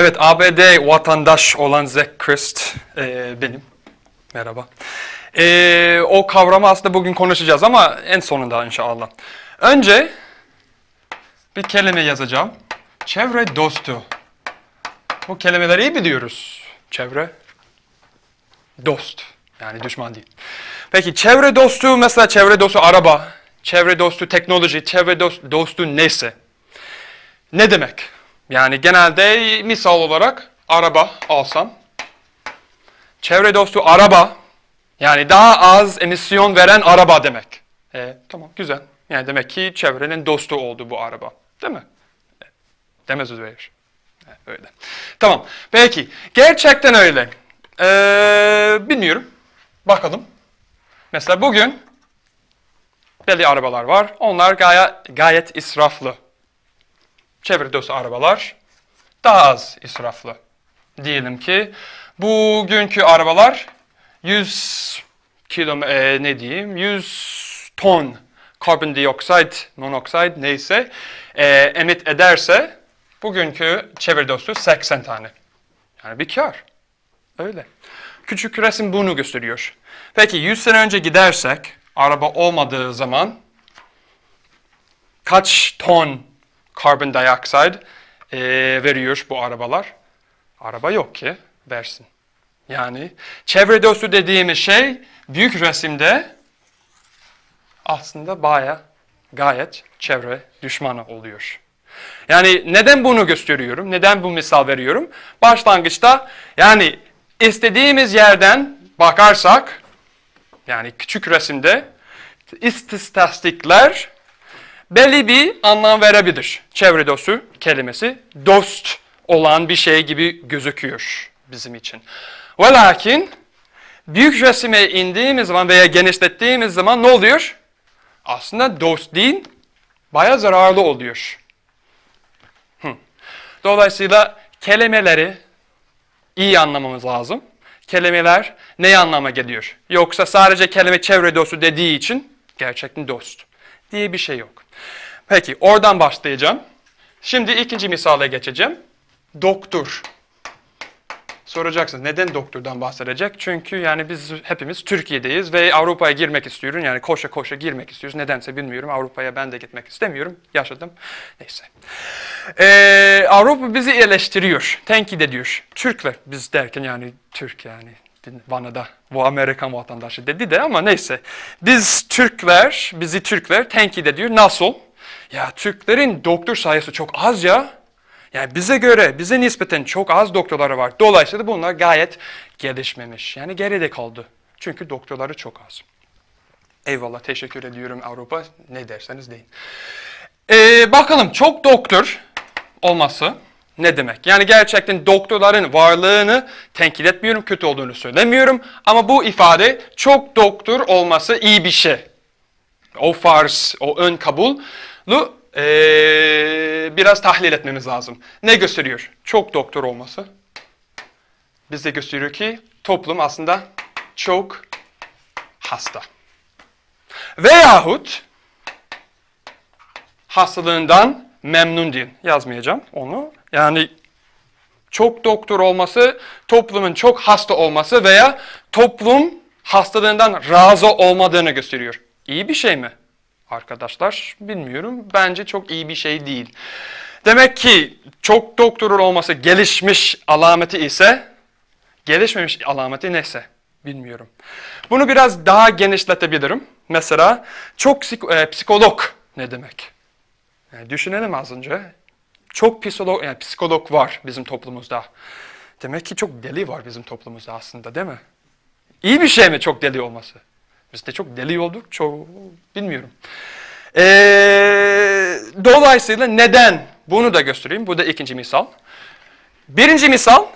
Evet, ABD vatandaş olan Zack Christ e, benim. Merhaba. E, o kavramı aslında bugün konuşacağız ama en sonunda inşallah. Önce bir kelime yazacağım. Çevre dostu. Bu kelimeleri iyi biliyoruz. Çevre dost. Yani düşman değil. Peki çevre dostu mesela çevre dostu araba, çevre dostu teknoloji, çevre dostu, dostu neyse. Ne demek? Yani genelde misal olarak araba alsam. Çevre dostu araba yani daha az emisyon veren araba demek. E, tamam güzel. Yani demek ki çevrenin dostu oldu bu araba. Değil mi? Demez Üzeyir. E, öyle. Tamam. Peki. Gerçekten öyle. Ee, bilmiyorum. Bakalım. Mesela bugün belli arabalar var. Onlar gayet, gayet israflı. Çevre dostu arabalar daha az israflı. Diyelim ki bugünkü arabalar 100 kilo e, ne diyeyim 100 ton karbondioksit, monoksit neyse e, emit ederse bugünkü çevre dostu 80 tane. Yani bir kar. Öyle. Küçük resim bunu gösteriyor. Peki 100 sene önce gidersek araba olmadığı zaman kaç ton karbondioksit e, veriyor bu arabalar? Araba yok ki versin. Yani çevre dostu dediğimiz şey büyük resimde aslında baya gayet çevre düşmanı oluyor. Yani neden bunu gösteriyorum? Neden bu misal veriyorum? Başlangıçta yani istediğimiz yerden bakarsak yani küçük resimde istatistikler belli bir anlam verebilir. Çevre dostu kelimesi dost olan bir şey gibi gözüküyor bizim için. Ve lakin büyük resime indiğimiz zaman veya genişlettiğimiz zaman ne oluyor? Aslında dost değil, baya zararlı oluyor. Dolayısıyla kelimeleri iyi anlamamız lazım. Kelimeler ne anlama geliyor? Yoksa sadece kelime çevre dostu dediği için gerçekten dost diye bir şey yok. Peki oradan başlayacağım. Şimdi ikinci misale geçeceğim. Doktor. Soracaksınız neden doktordan bahsedecek? Çünkü yani biz hepimiz Türkiye'deyiz ve Avrupa'ya girmek istiyorum. Yani koşa koşa girmek istiyoruz. Nedense bilmiyorum. Avrupa'ya ben de gitmek istemiyorum. Yaşadım. Neyse. Ee, Avrupa bizi eleştiriyor. Tenkit ediyor. Türkler biz derken yani Türk yani bana da bu Amerikan vatandaşı dedi de ama neyse. Biz Türkler, bizi Türkler tenkit ediyor. Nasıl? Ya Türklerin doktor sayısı çok az ya. Yani bize göre, bize nispeten çok az doktorları var. Dolayısıyla bunlar gayet gelişmemiş. Yani geride kaldı. Çünkü doktorları çok az. Eyvallah, teşekkür ediyorum Avrupa. Ne derseniz deyin. Ee, bakalım çok doktor olması ne demek? Yani gerçekten doktorların varlığını tenkit etmiyorum, kötü olduğunu söylemiyorum. Ama bu ifade çok doktor olması iyi bir şey. O farz, o ön kabulü ee, biraz tahlil etmemiz lazım. Ne gösteriyor? Çok doktor olması. Bize gösteriyor ki toplum aslında çok hasta. Veyahut hastalığından memnun değil. Yazmayacağım onu. Yani çok doktor olması, toplumun çok hasta olması veya toplum hastalığından razı olmadığını gösteriyor. İyi bir şey mi? Arkadaşlar bilmiyorum. Bence çok iyi bir şey değil. Demek ki çok doktor olması gelişmiş alameti ise gelişmemiş alameti neyse bilmiyorum. Bunu biraz daha genişletebilirim. Mesela çok psikolog ne demek? Yani düşünelim az önce. Çok psikolog, yani psikolog var bizim toplumumuzda. Demek ki çok deli var bizim toplumumuzda aslında değil mi? İyi bir şey mi çok deli olması? Biz de çok deli olduk, çok bilmiyorum. Ee, dolayısıyla neden? Bunu da göstereyim. Bu da ikinci misal. Birinci misal,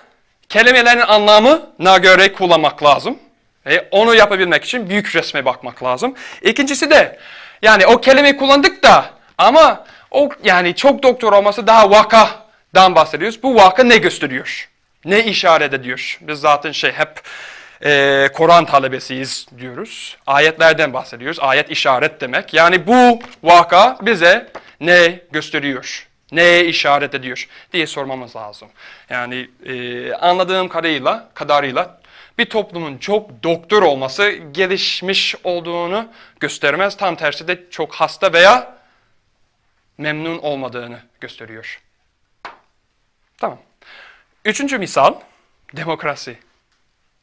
kelimelerin anlamına göre kullanmak lazım. Ve onu yapabilmek için büyük resme bakmak lazım. İkincisi de, yani o kelimeyi kullandık da ama o yani çok doktor olması daha vakadan bahsediyoruz. Bu vaka ne gösteriyor? Ne işaret ediyor? Biz zaten şey hep e, Kur'an talebesiyiz diyoruz. Ayetlerden bahsediyoruz. Ayet işaret demek. Yani bu vaka bize ne gösteriyor? Neye işaret ediyor diye sormamız lazım. Yani e, anladığım kadarıyla, kadarıyla bir toplumun çok doktor olması gelişmiş olduğunu göstermez. Tam tersi de çok hasta veya memnun olmadığını gösteriyor. Tamam. Üçüncü misal demokrasi.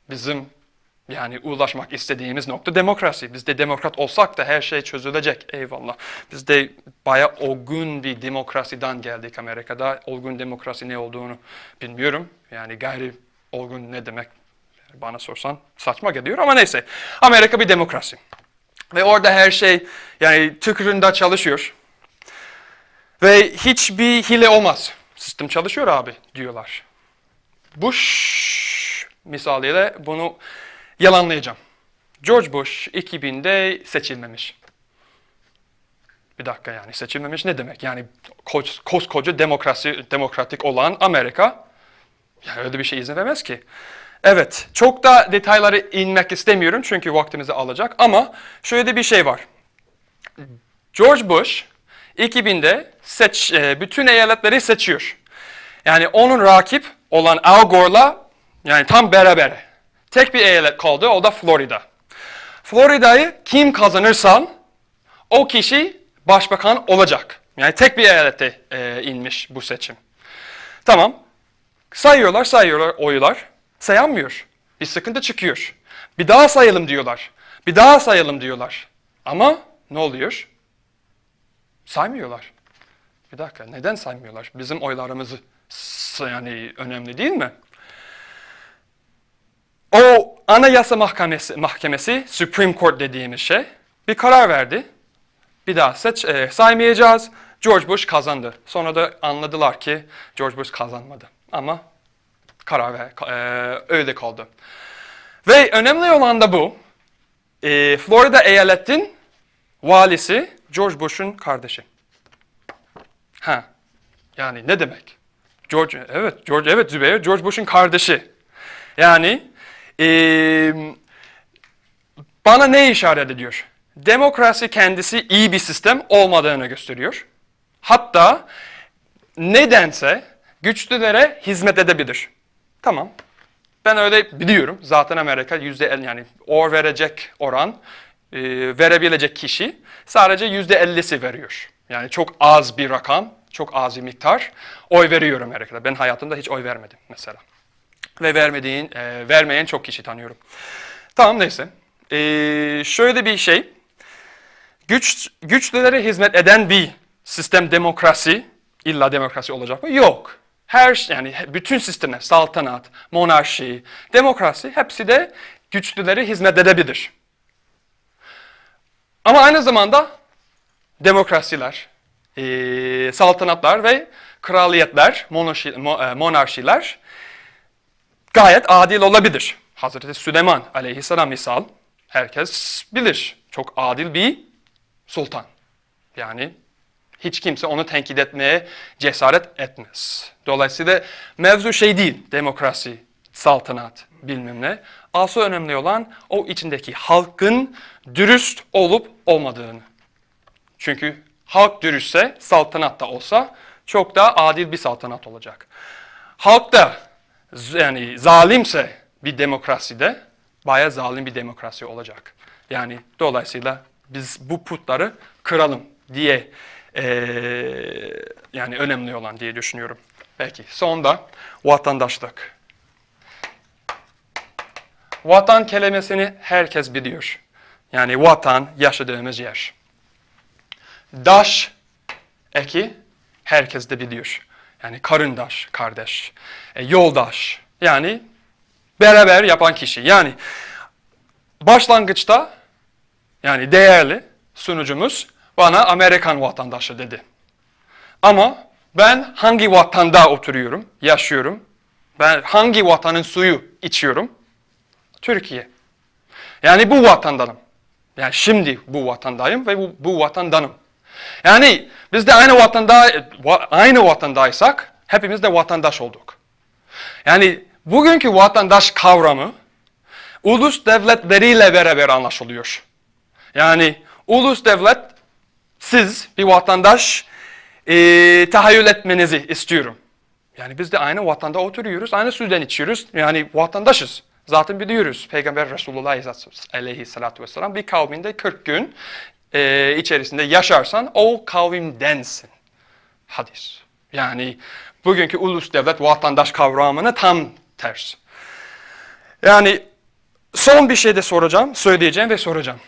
Bizim yani ulaşmak istediğimiz nokta demokrasi. Biz de demokrat olsak da her şey çözülecek. Eyvallah. Biz de bayağı olgun bir demokrasiden geldik Amerika'da. Olgun demokrasi ne olduğunu bilmiyorum. Yani gayri olgun ne demek bana sorsan saçma geliyor ama neyse. Amerika bir demokrasi. Ve orada her şey yani tıkırında çalışıyor. Ve hiçbir hile olmaz. Sistem çalışıyor abi diyorlar. Bush misaliyle bunu yalanlayacağım. George Bush 2000'de seçilmemiş. Bir dakika yani seçilmemiş ne demek? Yani kos, koskoca demokrasi, demokratik olan Amerika yani öyle bir şey izin vermez ki. Evet, çok da detayları inmek istemiyorum çünkü vaktimizi alacak ama şöyle bir şey var. George Bush 2000'de seç, e, bütün eyaletleri seçiyor. Yani onun rakip olan Al Gore'la yani tam beraber. Tek bir eyalet kaldı o da Florida. Florida'yı kim kazanırsa o kişi başbakan olacak. Yani tek bir eyalette e, inmiş bu seçim. Tamam. Sayıyorlar sayıyorlar oylar. Sayanmıyor. Bir sıkıntı çıkıyor. Bir daha sayalım diyorlar. Bir daha sayalım diyorlar. Ama ne oluyor? Saymıyorlar. Bir dakika neden saymıyorlar? Bizim oylarımızı yani önemli değil mi? O Anayasa Mahkemesi, Mahkemesi Supreme Court dediğimiz şey bir karar verdi. Bir daha seç, e, saymayacağız. George Bush kazandı. Sonra da anladılar ki George Bush kazanmadı. Ama karar ver, e, öyle kaldı. Ve önemli olan da bu. E, Florida eyaletin valisi George Bush'un kardeşi. Ha. Yani ne demek? George evet George evet Zübeyir George Bush'un kardeşi. Yani e, bana ne işaret ediyor? Demokrasi kendisi iyi bir sistem olmadığını gösteriyor. Hatta nedense güçlülere hizmet edebilir. Tamam. Ben öyle biliyorum. Zaten Amerika yüzde yani oy verecek oran, e, verebilecek kişi sadece yüzde ellisi veriyor. Yani çok az bir rakam, çok az bir miktar oy veriyor Amerika'da. Ben hayatımda hiç oy vermedim mesela. Ve vermediğin, e, vermeyen çok kişi tanıyorum. Tamam neyse. E, şöyle bir şey. Güç, güçlülere hizmet eden bir sistem demokrasi, illa demokrasi olacak mı? Yok. Her yani bütün sistemler, saltanat, monarşi, demokrasi hepsi de güçlülere hizmet edebilir. Ama aynı zamanda demokrasiler, e, saltanatlar ve kraliyetler, monarşi, e, monarşiler gayet adil olabilir. Hazreti Süleyman aleyhisselam misal herkes bilir. Çok adil bir sultan. Yani hiç kimse onu tenkit etmeye cesaret etmez. Dolayısıyla mevzu şey değil, demokrasi, saltanat, bilmem ne. Asıl önemli olan o içindeki halkın dürüst olup olmadığını. Çünkü halk dürüstse, saltanat da olsa çok daha adil bir saltanat olacak. Halk da yani zalimse bir demokraside bayağı zalim bir demokrasi olacak. Yani dolayısıyla biz bu putları kıralım diye e, yani önemli olan diye düşünüyorum. Peki sonda vatandaşlık. Vatan kelimesini herkes biliyor. Yani vatan yaşadığımız yer. Daş eki herkes de biliyor. Yani karındaş, kardeş, e, yoldaş. Yani beraber yapan kişi. Yani başlangıçta yani değerli sunucumuz bana Amerikan vatandaşı dedi. Ama ben hangi vatanda oturuyorum, yaşıyorum? Ben hangi vatanın suyu içiyorum? Türkiye. Yani bu vatandanım. Yani şimdi bu vatandayım ve bu, bu vatandanım. Yani biz de aynı vatanda aynı vatandaysak hepimiz de vatandaş olduk. Yani bugünkü vatandaş kavramı ulus devletleriyle beraber anlaşılıyor. Yani ulus devlet siz bir vatandaş e, tahayyül etmenizi istiyorum. Yani biz de aynı vatanda oturuyoruz, aynı sudan içiyoruz. Yani vatandaşız. Zaten biliyoruz Peygamber Resulullah Aleyhisselatü Vesselam bir kavminde 40 gün e, içerisinde yaşarsan o kavimdensin. Hadis. Yani bugünkü ulus devlet vatandaş kavramını tam ters. Yani son bir şey de soracağım, söyleyeceğim ve soracağım.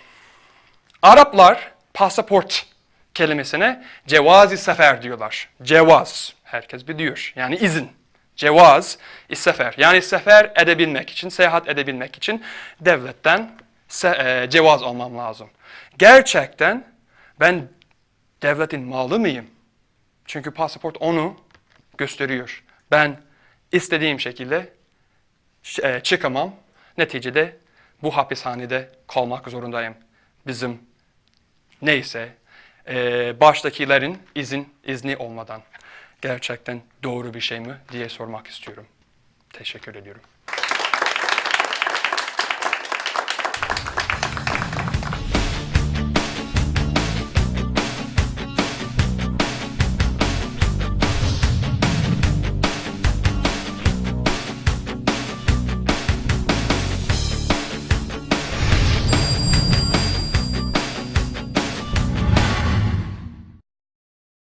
Araplar pasaport kelimesine cevazi sefer diyorlar. Cevaz, herkes biliyor. Yani izin. Cevaz, sefer. Yani sefer edebilmek için, seyahat edebilmek için devletten e, cevaz almam lazım. Gerçekten ben devletin malı mıyım? Çünkü pasaport onu gösteriyor. Ben istediğim şekilde e, çıkamam. Neticede bu hapishanede kalmak zorundayım. Bizim neyse e, baştakilerin izin izni olmadan gerçekten doğru bir şey mi diye sormak istiyorum. Teşekkür ediyorum.